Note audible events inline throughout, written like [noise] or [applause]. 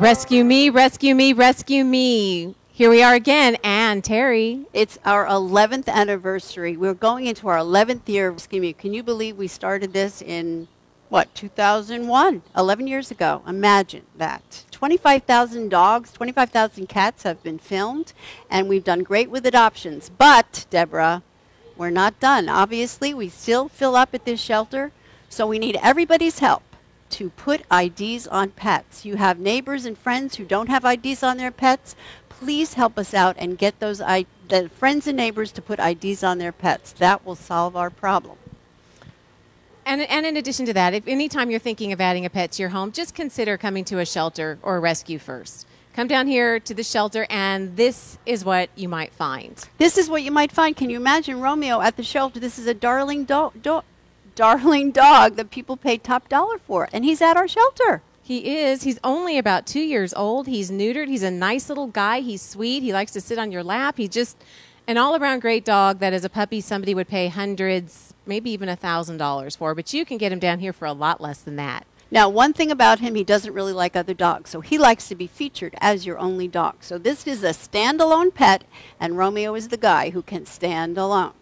Rescue me, rescue me, rescue me. Here we are again, and Terry. It's our 11th anniversary. We're going into our 11th year of Rescue Me. Can you believe we started this in, what, 2001? 11 years ago. Imagine that. 25,000 dogs, 25,000 cats have been filmed, and we've done great with adoptions. But, Deborah, we're not done. Obviously, we still fill up at this shelter, so we need everybody's help to put IDs on pets. You have neighbors and friends who don't have IDs on their pets. Please help us out and get those I- the friends and neighbors to put IDs on their pets. That will solve our problem. And, and in addition to that, if anytime you're thinking of adding a pet to your home, just consider coming to a shelter or a rescue first. Come down here to the shelter, and this is what you might find. This is what you might find. Can you imagine Romeo at the shelter? This is a darling dog, do- darling dog that people pay top dollar for, and he's at our shelter. He is. He's only about two years old. He's neutered. He's a nice little guy. He's sweet. He likes to sit on your lap. He's just an all around great dog that as a puppy somebody would pay hundreds, maybe even a thousand dollars for. But you can get him down here for a lot less than that. Now, one thing about him, he doesn't really like other dogs, so he likes to be featured as your only dog. So this is a standalone pet, and Romeo is the guy who can stand alone.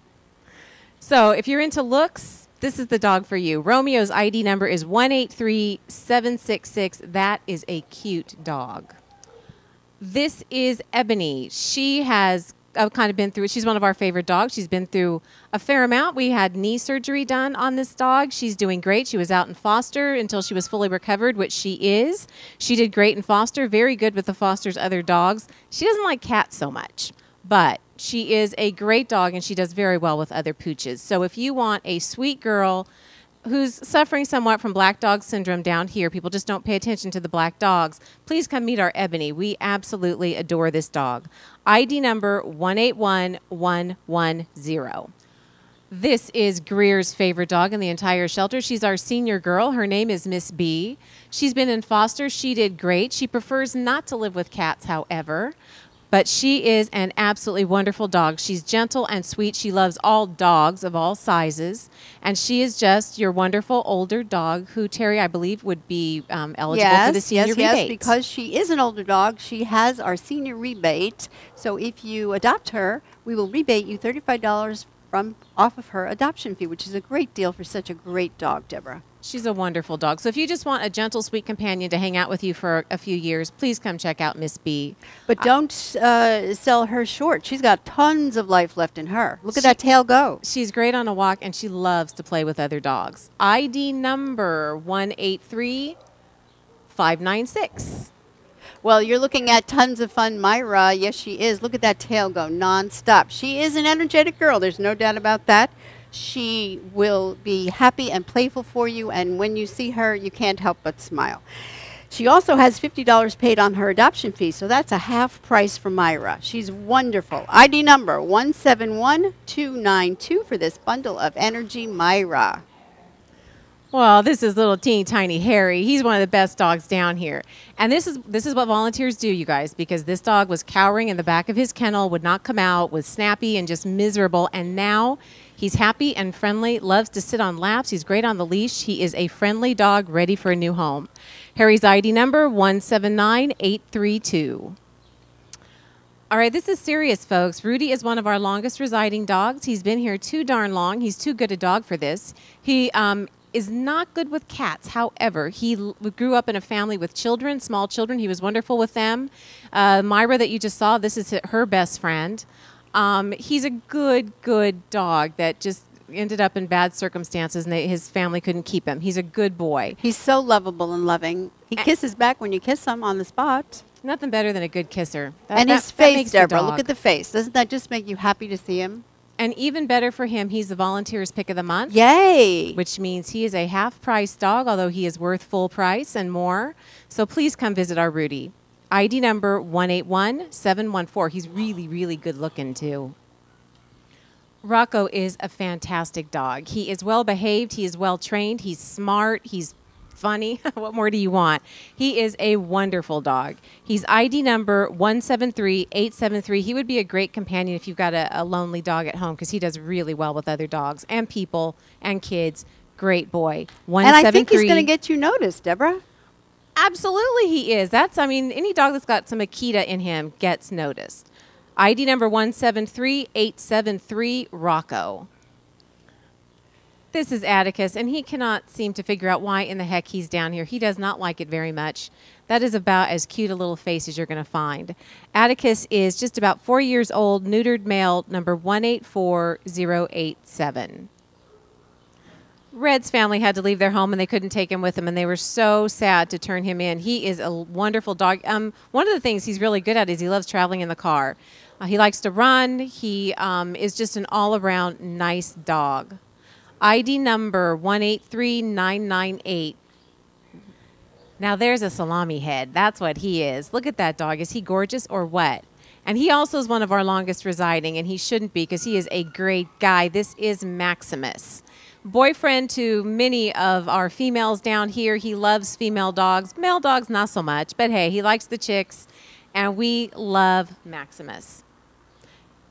So if you're into looks, this is the dog for you. Romeo's ID number is 183766. That is a cute dog. This is Ebony. She has I've kind of been through She's one of our favorite dogs. She's been through a fair amount. We had knee surgery done on this dog. She's doing great. She was out in foster until she was fully recovered, which she is. She did great in foster, very good with the foster's other dogs. She doesn't like cats so much, but she is a great dog and she does very well with other pooches. So if you want a sweet girl who's suffering somewhat from black dog syndrome down here, people just don't pay attention to the black dogs, please come meet our Ebony. We absolutely adore this dog. ID number 181110. This is Greer's favorite dog in the entire shelter. She's our senior girl. Her name is Miss B. She's been in foster. She did great. She prefers not to live with cats, however. But she is an absolutely wonderful dog. She's gentle and sweet. She loves all dogs of all sizes. And she is just your wonderful older dog who, Terry, I believe, would be um, eligible yes, for the senior yes, rebate. Yes, because she is an older dog, she has our senior rebate. So if you adopt her, we will rebate you $35 from off of her adoption fee, which is a great deal for such a great dog, Deborah. She's a wonderful dog. So if you just want a gentle, sweet companion to hang out with you for a few years, please come check out Miss B. But don't uh, sell her short. She's got tons of life left in her. Look at that tail go. She's great on a walk and she loves to play with other dogs. ID number 183596. Well, you're looking at tons of fun, Myra. Yes, she is. Look at that tail go nonstop. She is an energetic girl. There's no doubt about that. She will be happy and playful for you, and when you see her, you can't help but smile. She also has $50 paid on her adoption fee, so that's a half price for Myra. She's wonderful. ID number 171292 for this bundle of energy, Myra. Well, this is little teeny tiny Harry. He's one of the best dogs down here. And this is this is what volunteers do, you guys, because this dog was cowering in the back of his kennel, would not come out, was snappy and just miserable, and now he's happy and friendly, loves to sit on laps, he's great on the leash. He is a friendly dog ready for a new home. Harry's ID number 179832. All right, this is serious, folks. Rudy is one of our longest residing dogs. He's been here too darn long. He's too good a dog for this. He um, is not good with cats. However, he grew up in a family with children, small children. He was wonderful with them. Uh, Myra, that you just saw, this is her best friend. Um, he's a good, good dog that just ended up in bad circumstances and they, his family couldn't keep him. He's a good boy. He's so lovable and loving. He kisses back when you kiss him on the spot. Nothing better than a good kisser. That- and that- his face, Deborah. Look at the face. Doesn't that just make you happy to see him? And even better for him, he's the volunteer's pick of the month. Yay! Which means he is a half price dog, although he is worth full price and more. So please come visit our Rudy. ID number 181714. He's really, really good looking too. Rocco is a fantastic dog. He is well behaved, he is well trained, he's smart, he's funny. [laughs] what more do you want? He is a wonderful dog. He's ID number 173873. He would be a great companion if you've got a, a lonely dog at home because he does really well with other dogs and people and kids. Great boy. and I think he's going to get you noticed, Deborah. Absolutely, he is. That's, I mean, any dog that's got some Akita in him gets noticed. ID number 173873, Rocco. This is Atticus, and he cannot seem to figure out why in the heck he's down here. He does not like it very much. That is about as cute a little face as you're going to find. Atticus is just about four years old, neutered male, number 184087. Red's family had to leave their home and they couldn't take him with them, and they were so sad to turn him in. He is a wonderful dog. Um, one of the things he's really good at is he loves traveling in the car. Uh, he likes to run. He um, is just an all around nice dog. ID number 183998. Now there's a salami head. That's what he is. Look at that dog. Is he gorgeous or what? And he also is one of our longest residing, and he shouldn't be because he is a great guy. This is Maximus boyfriend to many of our females down here. He loves female dogs. Male dogs, not so much, but hey, he likes the chicks, and we love Maximus.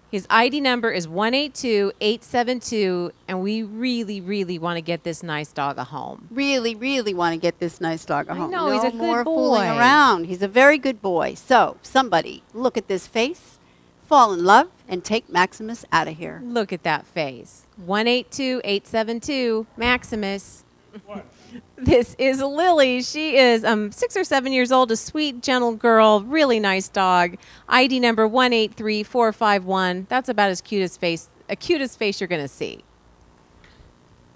His ID number is 182872, and we really, really want to get this nice dog a home. Really, really want to get this nice dog a home. No he's a good more boy. fooling around. He's a very good boy. So, somebody, look at this face, fall in love, and take Maximus out of here. Look at that face. 182872, Maximus. [laughs] This is Lily. She is um, six or seven years old, a sweet, gentle girl, really nice dog. ID number 183451. That's about as cute as face, a cutest face you're going to see.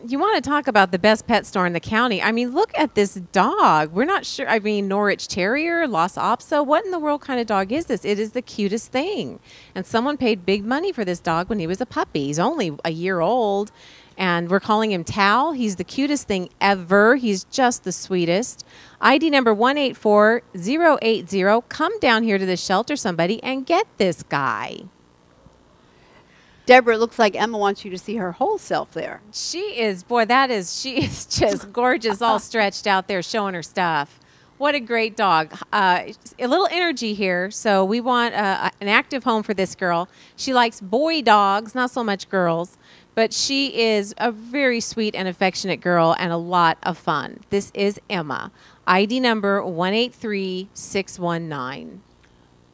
You want to talk about the best pet store in the county? I mean, look at this dog. We're not sure. I mean, Norwich Terrier, Lhasa Apso. What in the world kind of dog is this? It is the cutest thing. And someone paid big money for this dog when he was a puppy. He's only a year old and we're calling him Tal. He's the cutest thing ever. He's just the sweetest. ID number 184080. Come down here to the shelter, somebody, and get this guy. Deborah, it looks like Emma wants you to see her whole self there. She is, boy, that is, she [laughs] is just gorgeous, all [laughs] stretched out there, showing her stuff. What a great dog. Uh, a little energy here. So, we want uh, an active home for this girl. She likes boy dogs, not so much girls. But she is a very sweet and affectionate girl and a lot of fun. This is Emma, ID number 183619.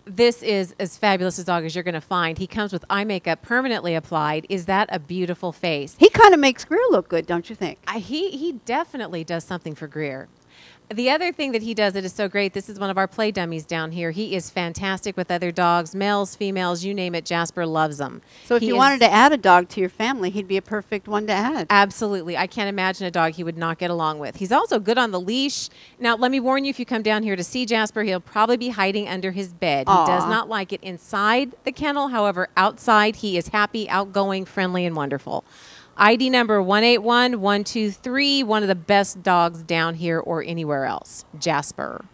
This is as fabulous a dog as you're going to find. He comes with eye makeup permanently applied. Is that a beautiful face? He kind of makes Greer look good, don't you think? I, he, he definitely does something for Greer. The other thing that he does that is so great, this is one of our play dummies down here. He is fantastic with other dogs, males, females, you name it. Jasper loves them. So if He you wanted to add a dog to your family, he'd be a perfect one to add. Absolutely. I can't imagine a dog he would not get along with. He's also good on the leash. Now, let me warn you if you come down here to see Jasper, he'll probably be hiding under his bed. He does not like it inside the kennel. However, outside, he is happy, outgoing, friendly, and wonderful. ID number 181123, one of the best dogs down here or anywhere else. Jasper.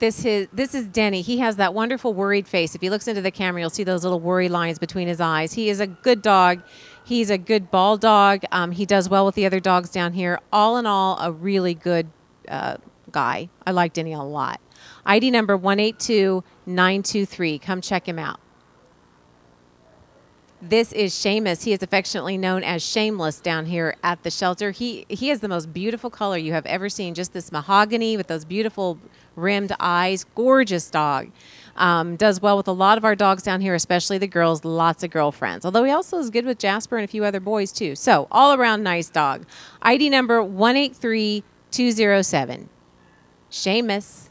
This is this is Denny. He has that wonderful worried face. If he looks into the camera, you'll see those little worry lines between his eyes. He is a good dog. He's a good ball dog. Um, he does well with the other dogs down here. All in all, a really good uh, guy. I like Denny a lot. ID number 182923. Come check him out. This is Seamus. He is affectionately known as Shameless down here at the shelter. He he has the most beautiful color you have ever seen. Just this mahogany with those beautiful rimmed eyes. Gorgeous dog. Um, does well with a lot of our dogs down here, especially the girls. Lots of girlfriends. Although he also is good with Jasper and a few other boys too. So all around nice dog. ID number one eight three two zero seven. Seamus.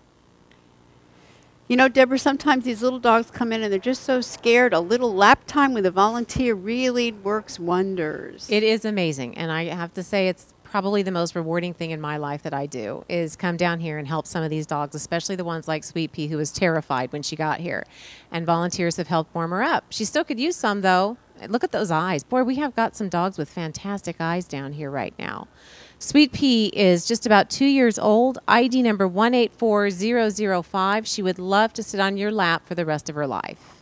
You know, Deborah, sometimes these little dogs come in and they're just so scared. A little lap time with a volunteer really works wonders. It is amazing, and I have to say it's probably the most rewarding thing in my life that I do is come down here and help some of these dogs, especially the ones like Sweet Pea, who was terrified when she got here, and volunteers have helped warm her up. She still could use some though. Look at those eyes, boy. We have got some dogs with fantastic eyes down here right now. Sweet Pea is just about two years old, ID number 184005. She would love to sit on your lap for the rest of her life.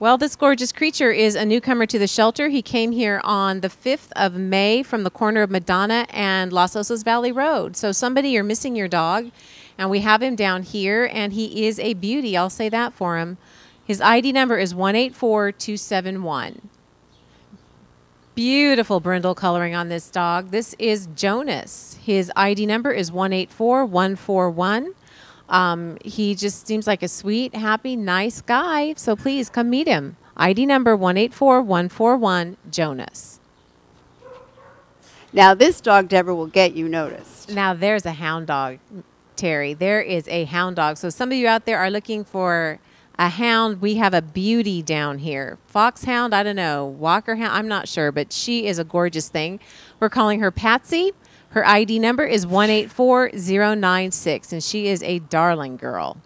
Well, this gorgeous creature is a newcomer to the shelter. He came here on the 5th of May from the corner of Madonna and Los Osos Valley Road. So, somebody, you're missing your dog, and we have him down here, and he is a beauty. I'll say that for him. His ID number is 184271. Beautiful brindle coloring on this dog. This is Jonas. His ID number is 184141. Um, he just seems like a sweet, happy, nice guy. So please come meet him. ID number 184141, Jonas. Now, this dog, Deborah, will get you noticed. Now, there's a hound dog, Terry. There is a hound dog. So some of you out there are looking for a hound. We have a beauty down here. Foxhound, I don't know. Walker hound, I'm not sure, but she is a gorgeous thing. We're calling her Patsy. Her ID number is 184096, and she is a darling girl.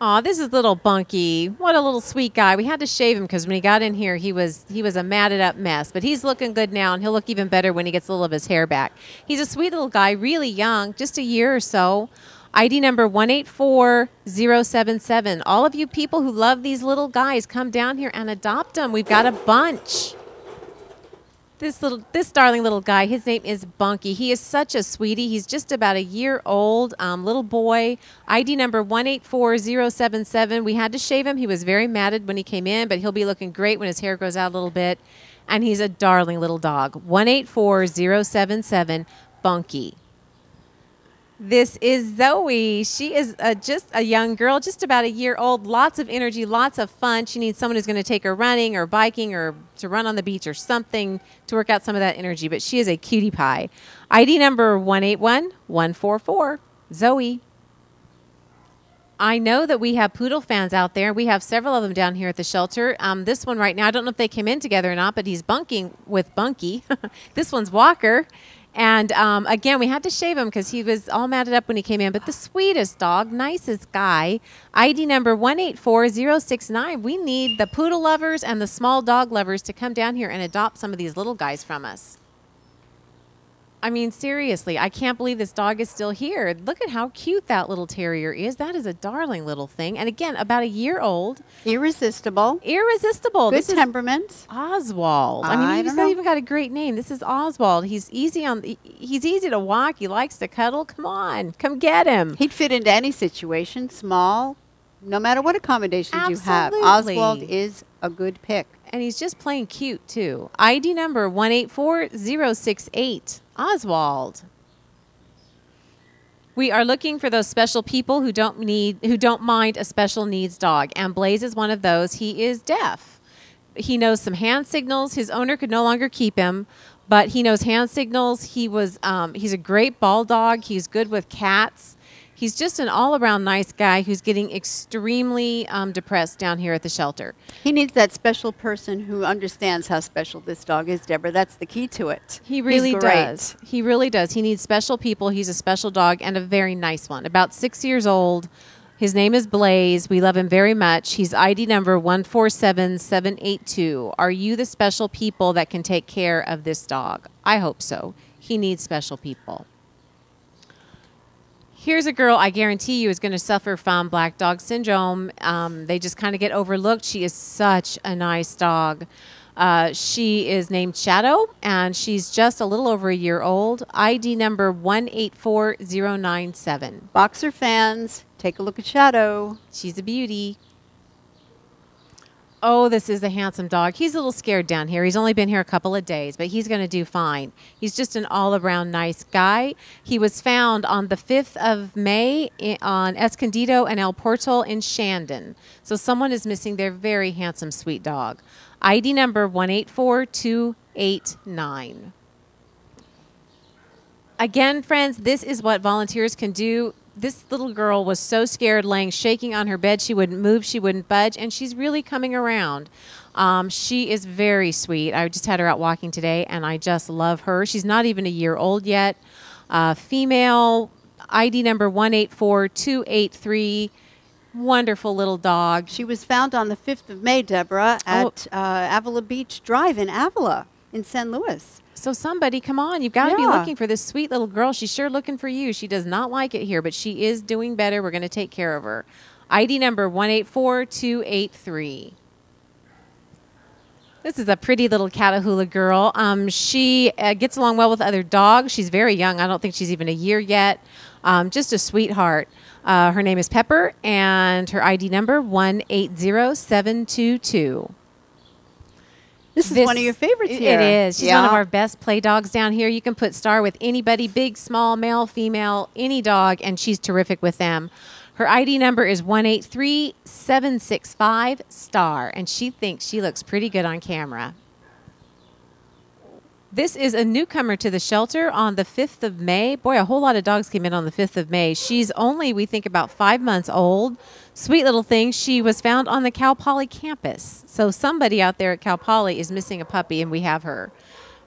Aw, this is little Bunky. What a little sweet guy. We had to shave him because when he got in here, he was he was a matted up mess. But he's looking good now, and he'll look even better when he gets a little of his hair back. He's a sweet little guy, really young, just a year or so. ID number 184077. All of you people who love these little guys, come down here and adopt them. We've got a bunch. This little, this darling little guy, his name is Bunky. He is such a sweetie. He's just about a year old, um, little boy. ID number 184077. We had to shave him. He was very matted when he came in, but he'll be looking great when his hair grows out a little bit. And he's a darling little dog. 184077, Bunky. This is Zoe. She is a, just a young girl, just about a year old. Lots of energy, lots of fun. She needs someone who's going to take her running or biking or to run on the beach or something to work out some of that energy. But she is a cutie pie. ID number 181144. Zoe. I know that we have poodle fans out there. We have several of them down here at the shelter. Um, this one right now, I don't know if they came in together or not, but he's bunking with Bunky. [laughs] this one's Walker. And um, again, we had to shave him because he was all matted up when he came in. But the sweetest dog, nicest guy, ID number 184069. We need the poodle lovers and the small dog lovers to come down here and adopt some of these little guys from us. I mean, seriously, I can't believe this dog is still here. Look at how cute that little terrier is. That is a darling little thing. And again, about a year old. Irresistible. Irresistible. Good this temperament. Oswald. I mean, I he's don't got, even got a great name. This is Oswald. He's easy on. he- He's easy to walk. He likes to cuddle. Come on, come get him. He'd fit into any situation, small, no matter what accommodations you have. Absolutely. Oswald is a good pick. and he's just plain cute too. ID number one eight four zero six eight. Oswald. We are looking for those special people who don't need who don't mind a special needs dog, and Blaze is one of those. He is deaf. He knows some hand signals. His owner could no longer keep him, but he knows hand signals. He was um, he's a great ball dog. He's good with cats. He's just an all around nice guy who's getting extremely um, depressed down here at the shelter. He needs that special person who understands how special this dog is, Deborah. That's the key to it. He really does. He really does. He needs special people. He's a special dog and a very nice one. About six years old. His name is Blaze. We love him very much. He's ID number 147782. Are you the special people that can take care of this dog? I hope so. He needs special people. Here's a girl I guarantee you is going to suffer from black dog syndrome. Um, they just kind of get overlooked. She is such a nice dog. Uh, she is named Shadow, and she's just a little over a year old. ID number 184097. Boxer fans, take a look at Shadow. She's a beauty. Oh, this is a handsome dog. He's a little scared down here. He's only been here a couple of days, but he's going to do fine. He's just an all around nice guy. He was found on the 5th of May on Escondido and El Portal in Shandon. So someone is missing their very handsome, sweet dog. ID number 184289. Again, friends, this is what volunteers can do. This little girl was so scared, laying shaking on her bed. She wouldn't move, she wouldn't budge, and she's really coming around. Um, she is very sweet. I just had her out walking today, and I just love her. She's not even a year old yet. Uh, female, ID number 184283. Wonderful little dog. She was found on the 5th of May, Deborah, Oh. at uh, Avila Beach Drive in Avila in San Luis. So somebody, come on, you've got to be looking for this sweet little girl. She's sure looking for you. She does not like it here, but she is doing better. We're going to take care of her. ID number 184283. This is a pretty little Catahoula girl. Um, she uh, gets along well with other dogs. She's very young. I don't think she's even a year yet. Um, just a sweetheart. Uh, her name is Pepper, and her ID number 180722. This is one of your favorites it- here. It is. She's one of our best play dogs down here. You can put Star with anybody, big, small, male, female, any dog, and she's terrific with them. Her ID number is 183765 Star, and she thinks she looks pretty good on camera. This is a newcomer to the shelter on the 5th of May. Boy, a whole lot of dogs came in on the 5th of May. She's only, we think, about five months old. Sweet little thing. She was found on the Cal Poly campus. So somebody out there at Cal Poly is missing a puppy, and we have her.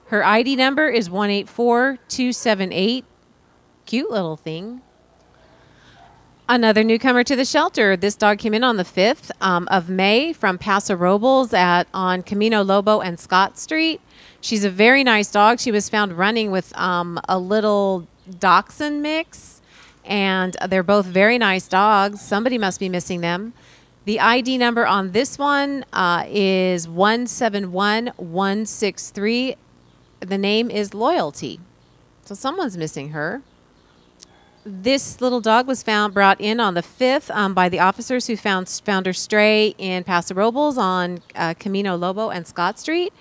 Her ID number is 184278. Cute little thing. Another newcomer to the shelter. This dog came in on the 5th um, of May from Paso Robles at on Camino Lobo and Scott Street. She's a very nice dog. She was found running with um, a little dachshund mix, and they're both very nice dogs. Somebody must be missing them. The ID number on this one uh, is 171163. The name is Loyalty. So someone's missing her this little dog was found brought in on the 5th um, by the officers who found found her stray in Paso Robles on uh, Camino Lobo and Scott Street.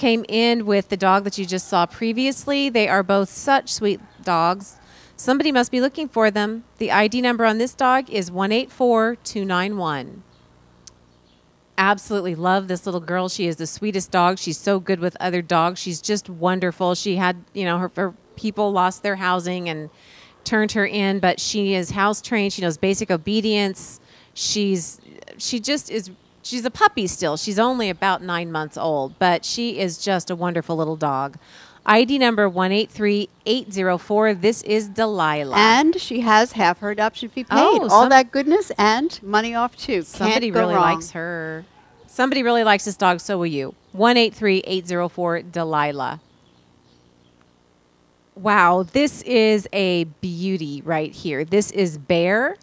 Came in with the dog that you just saw previously. They are both such sweet dogs. Somebody must be looking for them. The ID number on this dog is 184291. Absolutely love this little girl. She is the sweetest dog. She's so good with other dogs. She's just wonderful. She had, you know, her, her people lost their housing and turned her in, but she is house trained. She knows basic obedience. She's she just is she's a puppy still. She's only about nine months old, but she is just a wonderful little dog. ID number one eight three eight zero four. This is Delilah. And she has half her adoption fee oh, paid. Oh, All that goodness and money off too. Somebody really wrong. likes her. Somebody really likes this dog. So will you. One eight three eight zero four Delilah. Wow, this is a beauty right here. This is Bear,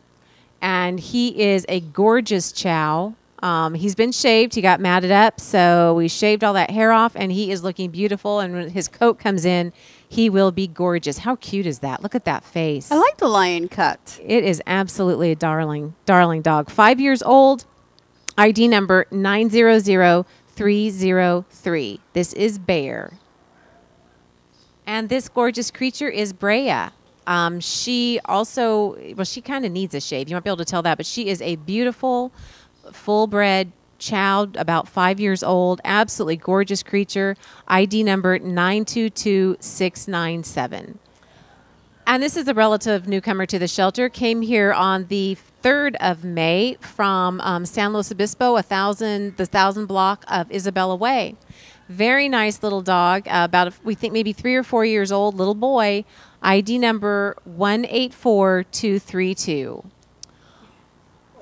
and he is a gorgeous chow. Um, he's been shaved. He got matted up, so we shaved all that hair off, and he is looking beautiful. And when his coat comes in, he will be gorgeous. How cute is that? Look at that face. I like the lion cut. It is absolutely a darling, darling dog. Five years old, ID number 900303. This is Bear. And this gorgeous creature is Brea. Um, she also, well, she kind of needs a shave. You might be able to tell that, but she is a beautiful, full bred chow, about five years old, absolutely gorgeous creature. ID number 922697. And this is a relative newcomer to the shelter. Came here on the 3rd of May from um, San Luis Obispo, a thousand, the thousand block of Isabella Way. Very nice little dog, uh, about we think maybe three or four years old, little boy. ID number one eight four two three two.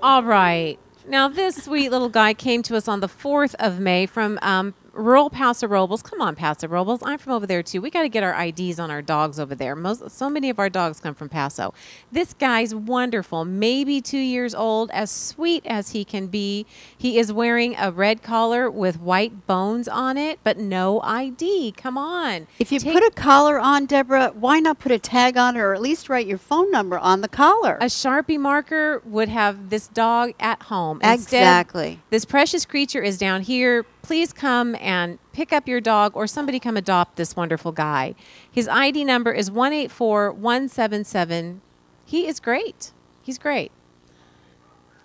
All right. Now, this sweet little guy came to us on the 4th of May from um, rural Paso Robles. Come on, Paso Robles. I'm from over there, too. We got to get our IDs on our dogs over there. Most, so many of our dogs come from Paso. This guy's wonderful, maybe two years old, as sweet as he can be. He is wearing a red collar with white bones on it, but no ID. Come on. If you Take- put a collar on, Deborah, why not put a tag on it or at least write your phone number on the collar? A Sharpie marker would have this dog at home. Instead, Exactly. this precious creature is down here. Please come and pick up your dog or somebody come adopt this wonderful guy. His ID number is 184177. He is great. He's great.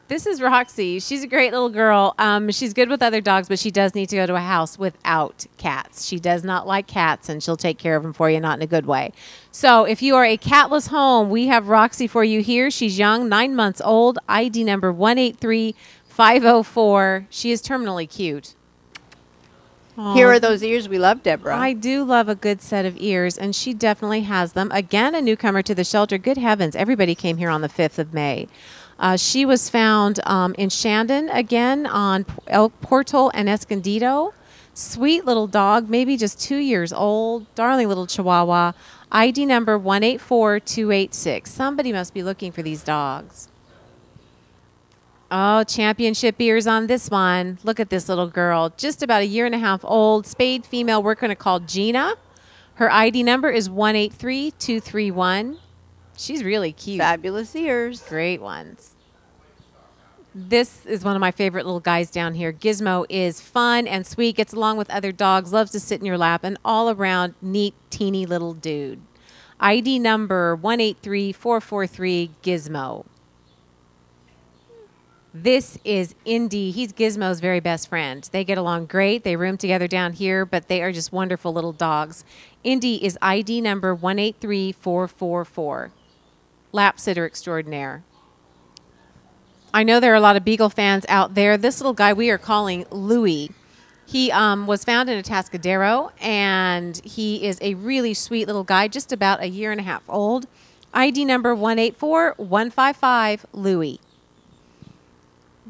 This is Roxy. She's a great little girl. Um, she's good with other dogs, but she does need to go to a house without cats. She does not like cats, and she'll take care of them for you, not in a good way. So, if you are a catless home, we have Roxy for you here. She's young, nine months old, ID number 183504. She is terminally cute. Here are those ears we love, Deborah. I do love a good set of ears, and she definitely has them. Again, a newcomer to the shelter. Good heavens, everybody came here on the 5th of May. Uh, she was found um, in Shandon again on El Portal and Escondido. Sweet little dog, maybe just two years old, darling little chihuahua. ID number 184286. Somebody must be looking for these dogs. Oh, championship ears on this one. Look at this little girl, just about a year and a half old, spayed female. We're going to call Gina. Her ID number is 183231. She's really cute. Fabulous ears. Great ones. This is one of my favorite little guys down here. Gizmo is fun and sweet, gets along with other dogs, loves to sit in your lap, and all around neat, teeny little dude. ID number 183443 Gizmo. This is Indy. He's Gizmo's very best friend. They get along great. They room together down here, but they are just wonderful little dogs. Indy is ID number 183444. Lap sitter extraordinaire. I know there are a lot of Beagle fans out there. This little guy we are calling Louie. He um, was found in a Atascadero, and he is a really sweet little guy, just about a year and a half old. ID number 184155, Louie.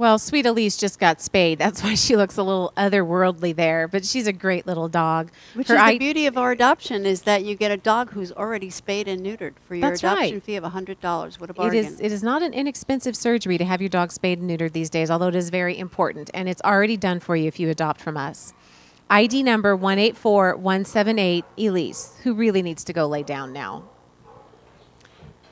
Well, Sweet Elise just got spayed. That's why she looks a little otherworldly there. But she's a great little dog. Which Her is I- the beauty of our adoption is that you get a dog who's already spayed and neutered for your That's adoption right. fee of $100. What a bargain. is. It is not an inexpensive surgery to have your dog spayed and neutered these days, although it is very important, and it's already done for you if you adopt from us. ID number one eight four one seven eight Elise, who really needs to go lay down now.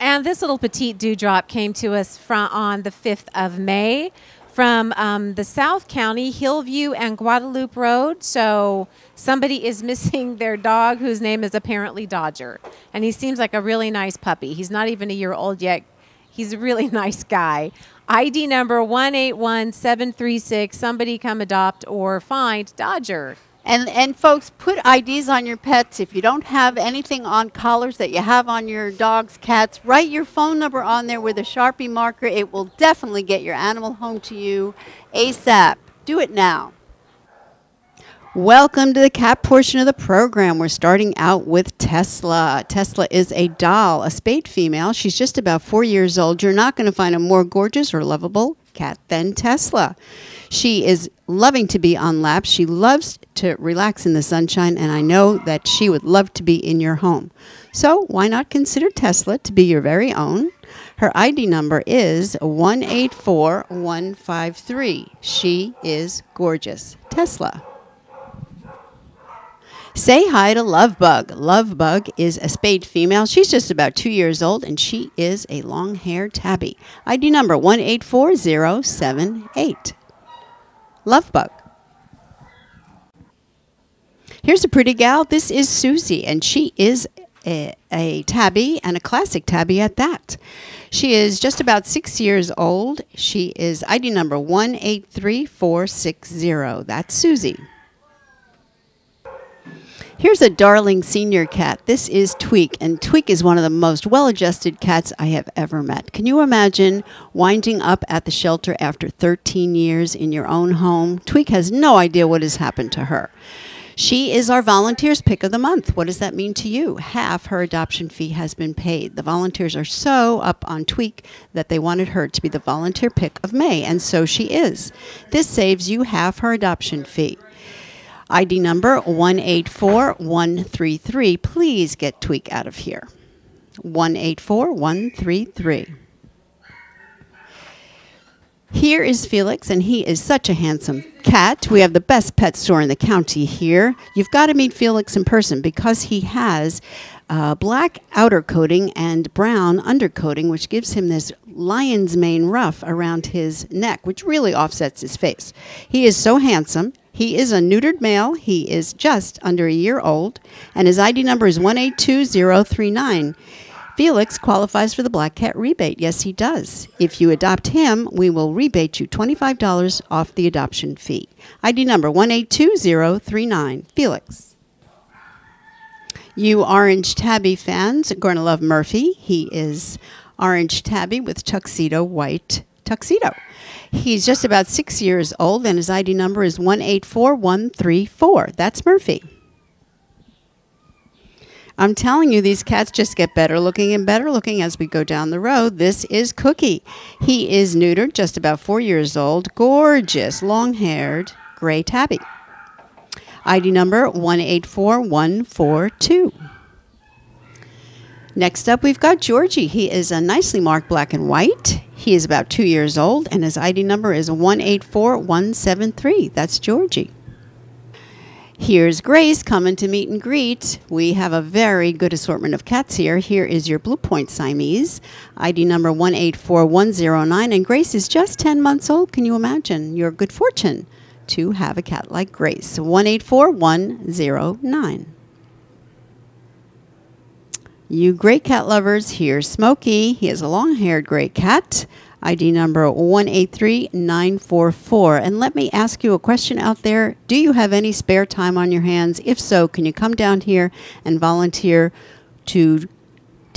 And this little petite dewdrop came to us from on the fifth of May from um, the South County Hillview and Guadalupe Road. So somebody is [laughs] missing their dog, whose name is apparently Dodger, and he seems like a really nice puppy. He's not even a year old yet. He's a really [laughs] nice guy. ID number one eight one seven three six. Somebody come adopt or find Dodger. And and folks, put IDs on your pets. If you don't have anything on collars that you have on your dogs, cats, write your phone number on there with a Sharpie marker. It will definitely get your animal home to you ASAP. Do it now. Welcome to the cat portion of the program. We're starting out with Tesla. Tesla is a doll, a spayed female. She's just about four years old. You're not going to find a more gorgeous or lovable cat than Tesla. She is loving to be on laps. She loves to relax in the sunshine, and I know that she would love to be in your home. So, why not consider Tesla to be your very own? Her ID number is 184153. She is gorgeous. Tesla. Say hi to Lovebug. Lovebug is a spayed female. She's just about two years old and she is a long haired tabby. ID number 184078. Lovebug. Here's a pretty gal. This is Susie, and she is a, a tabby and a classic tabby at that. She is just about six years old. She is ID number 183460. That's Susie. Here's a darling senior cat. This is Tweak, and Tweak is one of the most well adjusted cats I have ever met. Can you imagine winding up at the shelter after 13 years in your own home? Tweak has no idea what has happened to her. She is our volunteers pick of the month. What does that mean to you? Half her adoption fee has been paid. The volunteers are so up on Tweak that they wanted her to be the volunteer pick of May, and so she is. This saves you half her adoption fee. ID number 184133. Please get Tweak out of here. 184133. Here is Felix, and he is such a handsome cat. We have the best pet store in the county here. You've got to meet Felix in person because he has uh, black outer coating and brown undercoating, which gives him this lion's mane ruff around his neck, which really offsets his face. He is so handsome. He is a neutered male. He is just under a year old, and his ID number is 182039. Felix qualifies for the Black Cat rebate. Yes, he does. If you adopt him, we will rebate you $25 off the adoption fee. ID number 182039. Felix. You Orange Tabby fans are going to love Murphy. He is Orange Tabby with tuxedo white tuxedo. He's just about six years old, and his ID number is 184134. That's Murphy. I'm telling you, these cats just get better looking and better looking as we go down the road. This is Cookie. He is neutered, just about four years old, gorgeous, long haired, gray tabby. ID number 184142. Next up, we've got Georgie. He is a nicely marked black and white. He is about two years old, and his ID number is 184173. That's Georgie. Here's Grace coming to meet and greet. We have a very good assortment of cats here. Here is your Blue Point Siamese, ID number 184109, and Grace is just 10 months old. Can you imagine your good fortune to have a cat like Grace? 184109. You great cat lovers, here's Smokey. He is a long haired great cat. ID number 183944. And let me ask you a question out there. Do you have any spare time on your hands? If so, can you come down here and volunteer to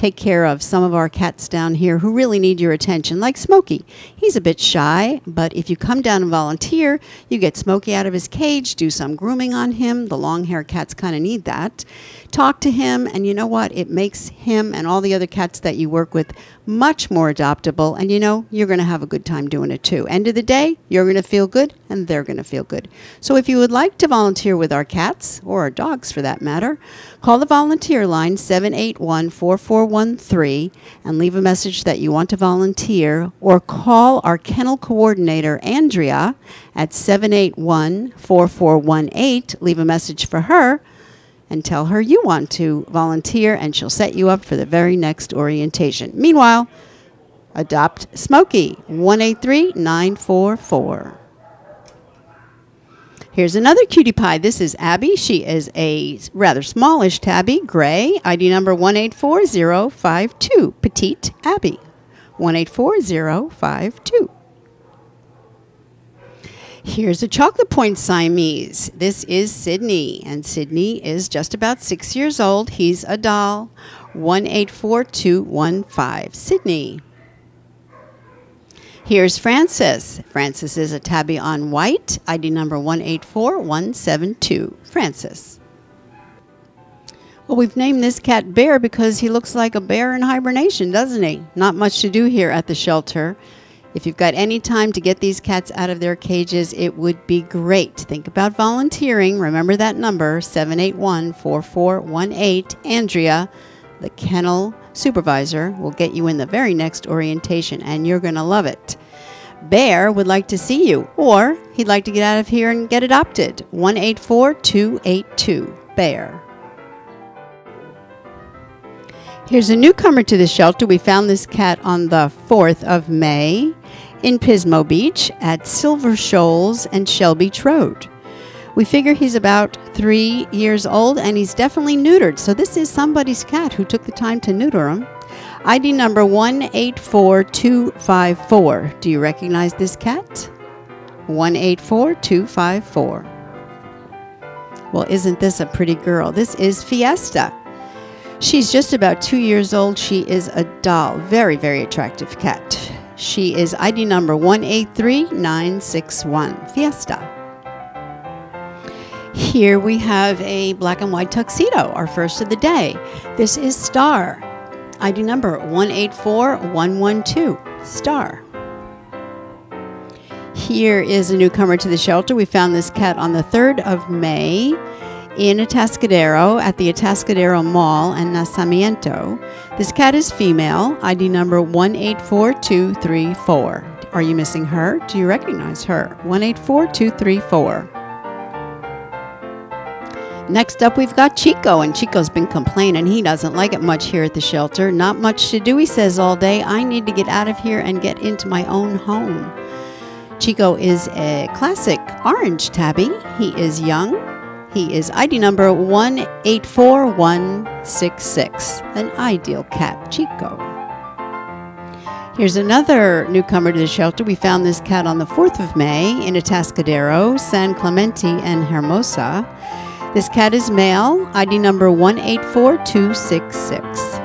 take care of some of our cats down here who really need your attention, like Smokey. He's a bit shy, but if you come down and volunteer, you get Smokey out of his cage, do some grooming on him. The long haired cats kind of need that. Talk to him, and you know what? It makes him and all the other cats that you work with much more adoptable, and you know, you're going to have a good time doing it too. End of the day, you're going to feel good, and they're going to feel good. So if you would like to volunteer with our cats, or our dogs for that matter, call the volunteer line 781 4413 and leave a message that you want to volunteer, or call our kennel coordinator, Andrea, at 781 4418. Leave a message for her and tell her you want to volunteer, and she'll set you up for the very next orientation. Meanwhile, adopt Smokey, 183 944. Here's another cutie pie. This is Abby. She is a rather smallish tabby, gray, ID number 184052, petite Abby. 184052. Here's a chocolate point Siamese. This is Sydney, and Sydney is just about six years old. He's a doll. 184215. Sydney. Here's Francis. Francis is a tabby on white, ID number 184172. Francis. Well, we've named this cat Bear because he looks like a bear in hibernation, doesn't he? Not much to do here at the shelter. If you've got any time to get these cats out of their cages, it would be great. Think about volunteering. Remember that number, 781 4418. Andrea, the kennel supervisor, will get you in the very next orientation, and you're going to love it. Bear would like to see you, or he'd like to get out of here and get adopted. 184 282. Bear. Here's a newcomer to the shelter. We found this cat on the 4th of May in Pismo Beach at Silver Shoals and Shell Beach Road. We figure he's about three years old and he's definitely neutered. So this is somebody's cat who took the time to neuter him. ID number 184254. Do you recognize this cat? 184254. Well, isn't this a pretty girl? This is Fiesta. She's just about two years old. She is a doll. Very, very attractive cat. She is ID number 183961, Fiesta. Here we have a black and white tuxedo, our first of the day. This is Star, ID number 184112, Star. Here is a newcomer to the shelter. We found this cat on the 3rd of May in Atascadero at the Atascadero Mall and Nacimiento. This cat is female, ID number 184234. Are you missing her? Do you recognize her? 184234. Next up, we've got Chico, and Chico's been complaining he doesn't like it much here at the shelter. Not much to do, he says all day. I need to get out of here and get into my own home. Chico is a classic orange tabby. He is young, he is ID number 184166, an ideal cat, Chico. Here's another newcomer to the shelter. We found this cat on the 4th of May in Atascadero, San Clemente, and Hermosa. This cat is male, ID number 184266.